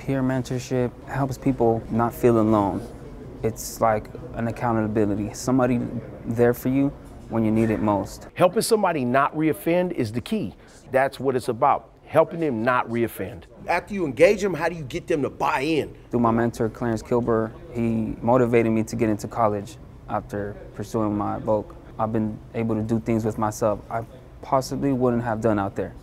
Peer mentorship helps people not feel alone. It's like an accountability. Somebody there for you when you need it most. Helping somebody not reoffend is the key. That's what it's about. Helping them not reoffend. After you engage them, how do you get them to buy in? Through my mentor, Clarence Kilber, he motivated me to get into college after pursuing my voc. I've been able to do things with myself I possibly wouldn't have done out there.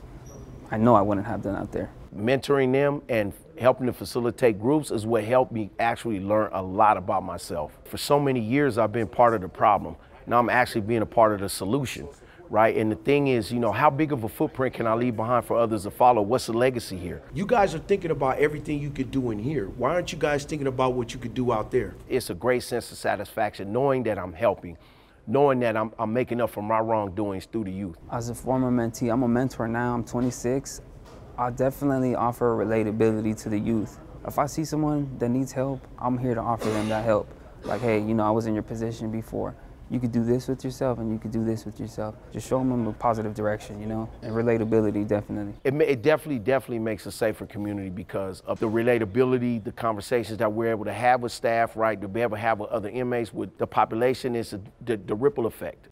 I know I wouldn't have done out there. Mentoring them and helping to facilitate groups is what helped me actually learn a lot about myself. For so many years, I've been part of the problem. Now I'm actually being a part of the solution right? And the thing is, you know, how big of a footprint can I leave behind for others to follow? What's the legacy here? You guys are thinking about everything you could do in here. Why aren't you guys thinking about what you could do out there? It's a great sense of satisfaction knowing that I'm helping. Knowing that I'm, I'm making up for my wrongdoings through the youth. As a former mentee, I'm a mentor now, I'm 26. I definitely offer relatability to the youth. If I see someone that needs help, I'm here to offer them that help. Like, hey, you know, I was in your position before you could do this with yourself and you could do this with yourself. Just show them a positive direction, you know, and relatability definitely. It, it definitely, definitely makes a safer community because of the relatability, the conversations that we're able to have with staff, right, to be able to have with other inmates, with the population, is the, the ripple effect.